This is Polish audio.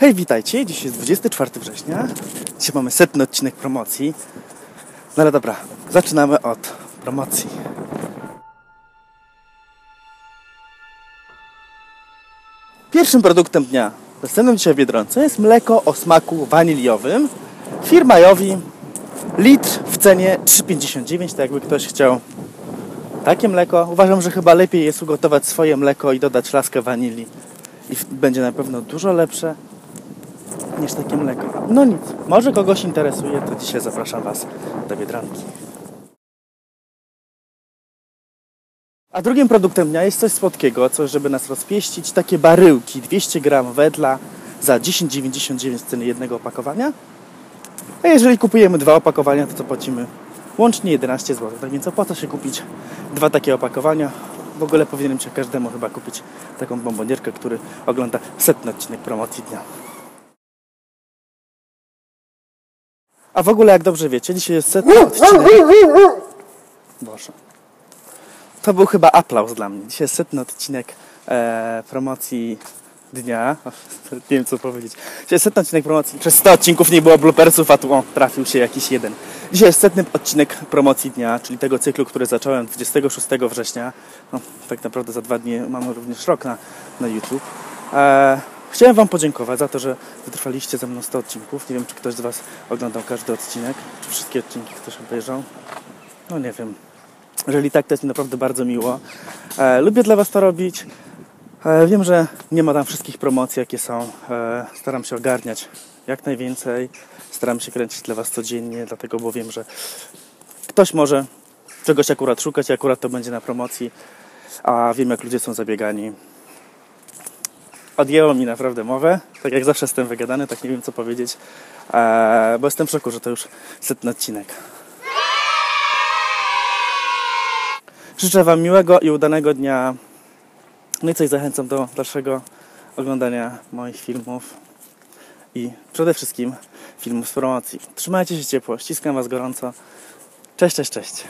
Hej, witajcie. Dziś jest 24 września. Dzisiaj mamy setny odcinek promocji. No ale dobra, zaczynamy od promocji. Pierwszym produktem dnia dostępnym dzisiaj w Biedronce jest mleko o smaku waniliowym. Firma Jowi. Litr w cenie 3,59, tak jakby ktoś chciał takie mleko. Uważam, że chyba lepiej jest ugotować swoje mleko i dodać laskę wanilii. I będzie na pewno dużo lepsze niż takie mleko. No nic, może kogoś interesuje, to dzisiaj zapraszam Was do Biedronki. A drugim produktem dnia jest coś słodkiego, coś, żeby nas rozpieścić. Takie baryłki, 200 gram wedla za 10,99 ceny jednego opakowania. A jeżeli kupujemy dwa opakowania, to co płacimy łącznie 11 zł. Tak więc opłaca się kupić dwa takie opakowania. W ogóle powinienem się każdemu chyba kupić taką bombonierkę, który ogląda setny odcinek promocji dnia. A w ogóle, jak dobrze wiecie, dzisiaj jest setny odcinek. Boże. To był chyba aplauz dla mnie. Dzisiaj jest setny odcinek e, promocji dnia. Nie wiem, co powiedzieć. Dzisiaj jest setny odcinek promocji. Przez 100 odcinków nie było bloopersów, a tu o, trafił się jakiś jeden. Dzisiaj jest setny odcinek promocji dnia, czyli tego cyklu, który zacząłem 26 września. No, tak naprawdę za dwa dni mamy również rok na, na YouTube. E, Chciałem Wam podziękować za to, że wytrwaliście ze mną 100 odcinków. Nie wiem, czy ktoś z Was oglądał każdy odcinek, czy wszystkie odcinki ktoś obejrzał. No nie wiem. Jeżeli tak, to jest mi naprawdę bardzo miło. E, lubię dla Was to robić. E, wiem, że nie ma tam wszystkich promocji, jakie są. E, staram się ogarniać jak najwięcej. Staram się kręcić dla Was codziennie, dlatego bo wiem, że ktoś może czegoś akurat szukać i akurat to będzie na promocji, a wiem, jak ludzie są zabiegani odjęło mi naprawdę mowę. Tak jak zawsze jestem wygadany, tak nie wiem co powiedzieć, eee, bo jestem w szoku, że to już setny odcinek. Życzę Wam miłego i udanego dnia. No i coś zachęcam do dalszego oglądania moich filmów i przede wszystkim filmów z promocji. Trzymajcie się ciepło, ściskam Was gorąco. Cześć, cześć, cześć.